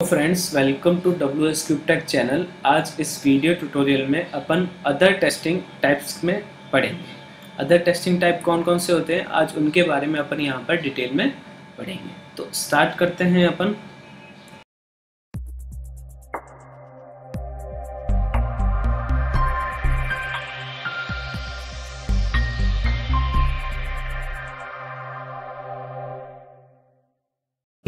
Friends welcome to W S cube tech channel आज इस video tutorial में अपन other testing types में पढ़ेंगे। अदर टेस्टिंग टाइप कौन कौन से होते हैं? आज उनके बारे में अपन यहाँ पर डिटेल में पढ़ेंगे। तो स्टार्ट करते हैं अपन।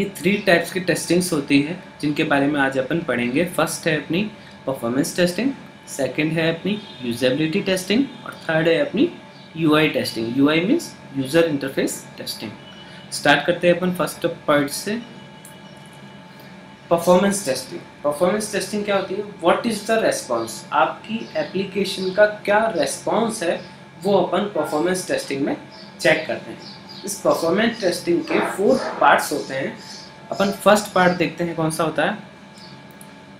ये थ्री टाइप्स की टेस्टिंग्स होती है, जिनके बारे में आज अपन पढ़ेंगे। फ़र्स्ट है अपनी परफॉर्मेंस टेस्टिंग सेकंड है अपनी यूजेबिलिटी टेस्टिंग और थर्ड है अपनी UI testing UI means user interface testing start करते हैं अपन फ़र्स्ट पार्ट से। परफॉर्मेंस टेस्टिंग परफॉर्मेंस टेस्टिंग क्या होती है? व्हाट इज़ द रेस्पॉन्स आपकी एप्लीकेशन का क्या रेस्पॉन्स है, वो अपन परफॉर्मेंस टेस्टिंग में चेक करते हैं। इस परफॉर्मेंस टेस्टिंग के फोर पार्ट्स होते हैं। अपन फ़र्स्ट पार्ट देखते हैं कौन सा होता है।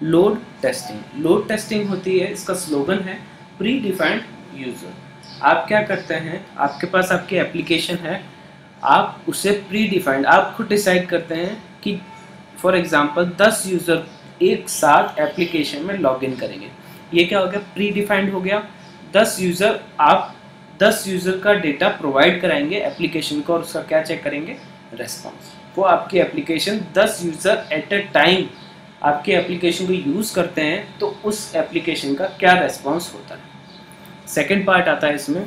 लोड टेस्टिंग लोड टेस्टिंग होती है, इसका स्लोगन है प्री डिफाइंड यूज़र आप क्या करते हैं, आपके पास आपकी एप्लीकेशन है, आप उसे प्री डिफाइंड आप खुद डिसाइड करते हैं कि फॉर एग्जांपल 10 यूज़र एक साथ एप्लीकेशन में लॉगिन करेंगे। ये क्या हो गया? प्री डिफाइंड हो गया। 10 यूज़र आप 10 यूज़र का डेटा प्रोवाइड कराएँगे एप्लीकेशन को और उसका क्या चेक करेंगे? रेस्पॉन्स वो आपकी application 10 user at a time आपके एप्लीकेशन को यूज़ करते हैं तो उस एप्लीकेशन का क्या रेस्पॉन्स होता है? सेकेंड पार्ट आता है इसमें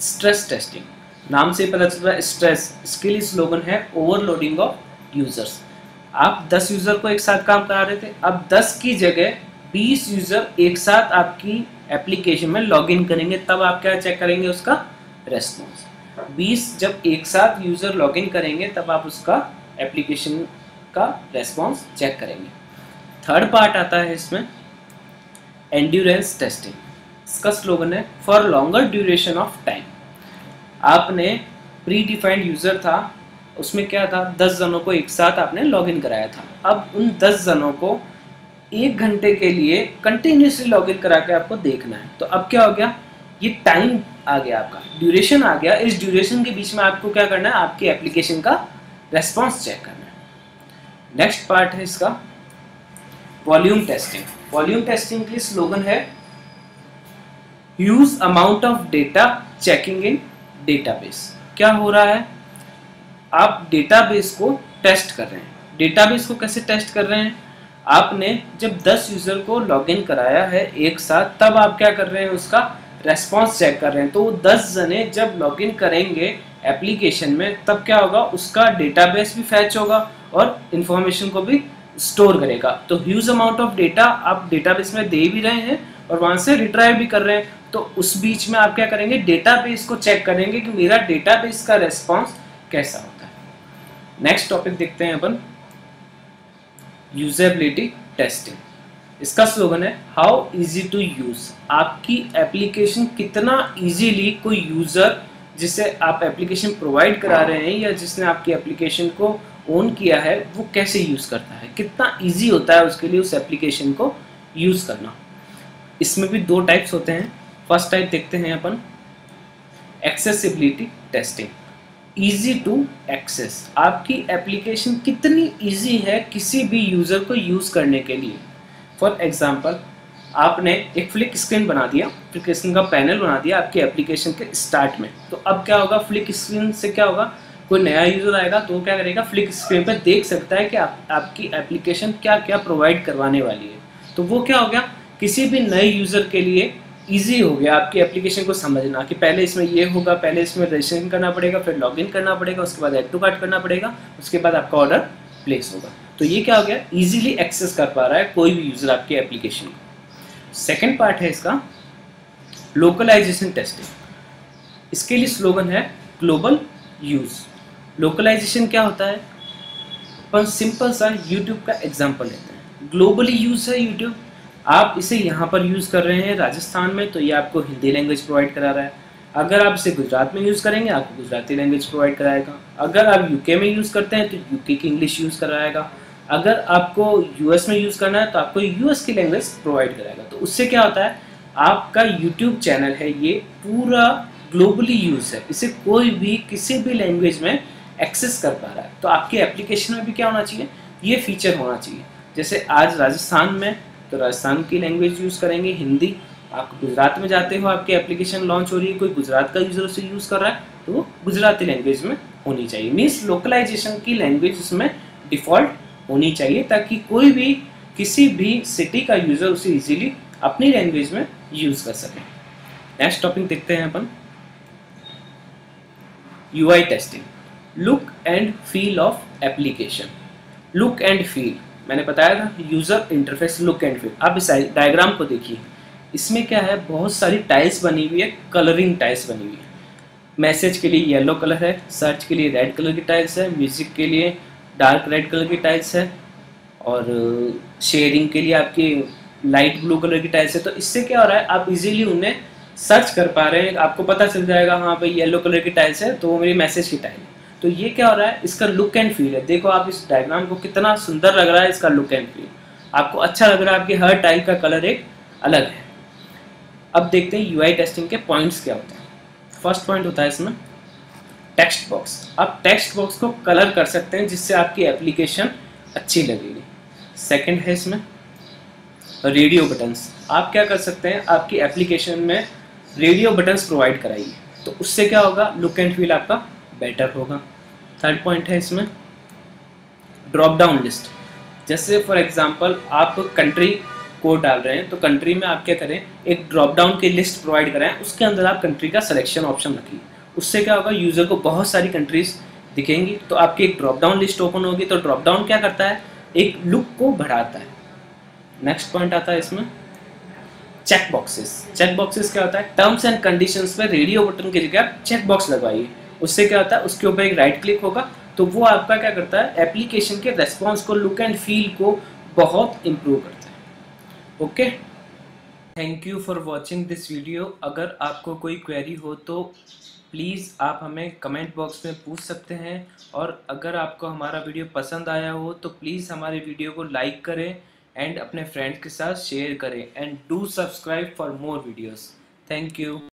स्ट्रेस टेस्टिंग नाम से पता चलता है स्ट्रेस इसके लिए स्लोगन है ओवरलोडिंग ऑफ़ यूज़र्स आप 10 यूज़र को एक साथ काम करा रहे थे, अब 10 की जगह 20 यूज़र एक साथ आपकी एप्लीकेशन में लॉगिन करेंगे, तब आप क्या चेक करेंगे उसका रेस्पॉन्स 20 जब एक साथ यूज़र लॉगिन करेंगे, तब आप उसका एप्लीकेशन का रेस्पॉन्स चेक करेंगे. थर्ड पार्ट आता है इसमें एंड्योरेंस टेस्टिंग इसका स्लोगन है for longer duration of time आपने प्री डिफाइंड यूज़र था, उसमें क्या था? दस जनों को एक साथ आपने लॉगिन कराया था. अब उन दस जनों को एक घंटे के लिए कंटिन्यूसली लॉगिन करा के आपको देखना है। तो अब क्या हो गया? ये टाइम आ गया आपका। ड्यूरेशन आ गया। इस ड्यूरेशन के बीच में आपको क्या करना है? आपकी एप्लीकेशन का रेस्पॉन्स चेक करना है। नेक्स्ट पार्ट है इसका। वॉल्यूम टेस्टिंग वॉल्यूम टेस्टिंग के लिए स्लोगन है huge amount of data checking in database क्या हो रहा है? आप डेटाबेस को टेस्ट कर रहे हैं। डेटाबेस को कैसे टेस्ट कर रहे हैं? आपने जब 10 यूज़र को लॉगिन कराया है एक साथ, तब आप क्या कर रहे हैं उसका रेस्पॉन्स चेक कर रहे हैं। तो वो 10 जने जब लॉगिन करेंगे एप्लीकेशन में, तब क्या होगा, उसका डेटाबेस भी फैच होगा और इन्फॉर्मेशन को भी स्टोर करेगा। तो ह्यूज अमाउंट ऑफ़ डेटा आप डेटाबेस में दे भी रहे हैं और वहाँ से रिट्राइव भी कर रहे हैं। तो उस बीच में आप क्या करेंगे डेटाबेस को चेक करेंगे कि मेरा डेटाबेस का रेस्पॉन्स कैसा होता है। नेक्स्ट टॉपिक देखते हैं अपन। यूजेबिलिटी टेस्टिंग इसका स्लोगन है हाउ इजी टू यूज़ आपकी एप्लीकेशन कितना इजीली कोई यूज़र जिसे आप एप्लीकेशन प्रोवाइड करा रहे हैं या जिसने आपकी एप्लीकेशन को ओन किया है वो कैसे यूज़ करता है? कितना इजी होता है उसके लिए उस एप्लीकेशन को यूज़ करना? इसमें भी दो टाइप्स होते हैं। फ़र्स्ट टाइप देखते हैं अपन accessibility testing easy to access आपकी एप्लीकेशन कितनी इजी है किसी भी यूज़र को यूज़ करने के लिए? फॉर एग्जांपल आपने एक फ्लिक स्क्रीन बना दिया स्क्रीन का पैनल बना दिया आपकी एप्लीकेशन के स्टार्ट में। तो अब क्या होगा? फ्लिक स्क्रीन से क्या होगा? कोई नया यूज़र आएगा तो क्या करेगा? फ्लिक स्क्रीन पर देख सकता है कि आप, आपकी एप्लीकेशन क्या क्या प्रोवाइड करवाने वाली है। तो वो क्या हो गया? किसी भी नए यूज़र के लिए ईजी हो गया आपकी एप्लीकेशन को समझना कि पहले इसमें ये होगा, पहले इसमें रजिस्ट्रेशन करना पड़ेगा, फिर लॉगिन करना पड़ेगा, उसके बाद एड टू कार्ड करना पड़ेगा, उसके बाद आपका ऑर्डर प्लेस होगा। तो ये क्या हो गया? इजीली एक्सेस कर पा रहा है कोई भी यूज़र आपकी एप्लीकेशन को। सेकेंड पार्ट है इसका लोकलाइजेशन टेस्टिंग इसके लिए स्लोगन है ग्लोबल यूज़ लोकलाइजेशन क्या होता है? अपन सिंपल सा यूट्यूब का एग्ज़ाम्पल लेते हैं। ग्लोबली यूज़ है यूट्यूब आप इसे यहाँ पर यूज़ कर रहे हैं राजस्थान में तो ये आपको हिंदी लैंग्वेज प्रोवाइड करा रहा है। अगर आप इसे गुजरात में यूज़ करेंगे, आपको गुजराती लैंग्वेज प्रोवाइड कराएगा। अगर आप यूके में यूज़ करते हैं तो यूके की इंग्लिश यूज़ कराएगा। अगर आपको यूएस में यूज़ करना है तो आपको यूएस की लैंग्वेज प्रोवाइड कराएगा। तो उससे क्या होता है, आपका यूट्यूब चैनल है, ये पूरा ग्लोबली यूज़ है। इसे कोई भी, किसी भी लैंग्वेज में एक्सेस कर पा रहा है। तो आपकी एप्लीकेशन में भी क्या होना चाहिए, ये फीचर होना चाहिए। जैसे आज राजस्थान में तो राजस्थान की लैंग्वेज यूज़ करेंगे, हिंदी। आप गुजरात में जाते हो, आपकी एप्लीकेशन लॉन्च हो रही है, कोई गुजरात का यूज़र उसे यूज़ कर रहा है तो वो गुजराती लैंग्वेज में होनी चाहिए। मीन्स लोकलाइजेशन की लैंग्वेज उसमें डिफ़ॉल्ट होनी चाहिए, ताकि कोई भी, किसी भी सिटी का यूज़र उसे इजीली अपनी लैंग्वेज में यूज़ कर सके। नेक्स्ट टॉपिक देखते हैं अपन। UI testing look and feel of application look and feel मैंने बताया था user interface look and feel आप इस डायग्राम को देखिए। इसमें क्या है, बहुत सारी टाइल्स बनी हुई है कलरिंग टाइल्स बनी हुई है। मैसेज के लिए येलो कलर है सर्च के लिए रेड कलर की टाइल्स है म्यूज़िक के लिए डार्क रेड कलर की टाइल्स है, और शेयरिंग के लिए आपकी लाइट ब्लू कलर की टाइल्स है। तो इससे क्या हो रहा है, आप इजीली उन्हें सर्च कर पा रहे हैं, आपको पता चल जाएगा हाँ भाई येलो कलर की टाइल्स है तो वो मेरी मैसेज की टाइल है। तो ये क्या हो रहा है? इसका लुक एंड फील है। देखो आप इस डायग्राम को कितना सुंदर लग रहा है इसका लुक एंड फील आपको अच्छा लग रहा है आपकी हर टाइल का कलर एक अलग है। अब देखते हैं यूआई टेस्टिंग के पॉइंट्स क्या होते हैं। फ़र्स्ट पॉइंट होता है इसमें टेक्स्ट बॉक्स आप टेक्स्ट बॉक्स को कलर कर सकते हैं जिससे आपकी एप्लीकेशन अच्छी लगेगी। सेकंड है इसमें रेडियो बटन्स आप क्या कर सकते हैं? आपकी एप्लीकेशन में रेडियो बटन्स प्रोवाइड कराइए। तो उससे क्या होगा? लुक एंड फील आपका बेटर होगा। थर्ड पॉइंट है इसमें ड्रॉप डाउन लिस्ट जैसे फॉर एग्जांपल आप कंट्री कोड डाल रहे हैं तो कंट्री में आप क्या करें, एक ड्रॉप डाउन की लिस्ट प्रोवाइड कराएँ, उसके अंदर आप कंट्री का सिलेक्शन ऑप्शन रखिए। उससे क्या होगा यूज़र को बहुत सारी कंट्रीज़ दिखेंगी तो आपकी एक ड्रॉप डाउन लिस्ट ओपन होगी तो ड्रॉप डाउन क्या करता है, एक लुक को बढ़ाता है। नेक्स्ट पॉइंट आता है इसमें चेक बॉक्सेस चेक बॉक्सेस क्या होता है टर्म्स एंड कंडीशंस पे रेडियो बटन की जगह चेक बॉक्स लगवाइए। उससे क्या होता है, उसके ऊपर एक राइट क्लिक होगा तो वो आपका क्या करता है एप्लीकेशन के रेस्पॉन्स को लुक एंड फील को बहुत इम्प्रूव करता है। Okay thank you for watching this video अगर आपको कोई क्वेरी हो तो प्लीज़ आप हमें कमेंट बॉक्स में पूछ सकते हैं। और अगर आपको हमारा वीडियो पसंद आया हो तो प्लीज़ हमारे वीडियो को लाइक करें एंड अपने फ्रेंड्स के साथ शेयर करें। And do subscribe for more videos thank you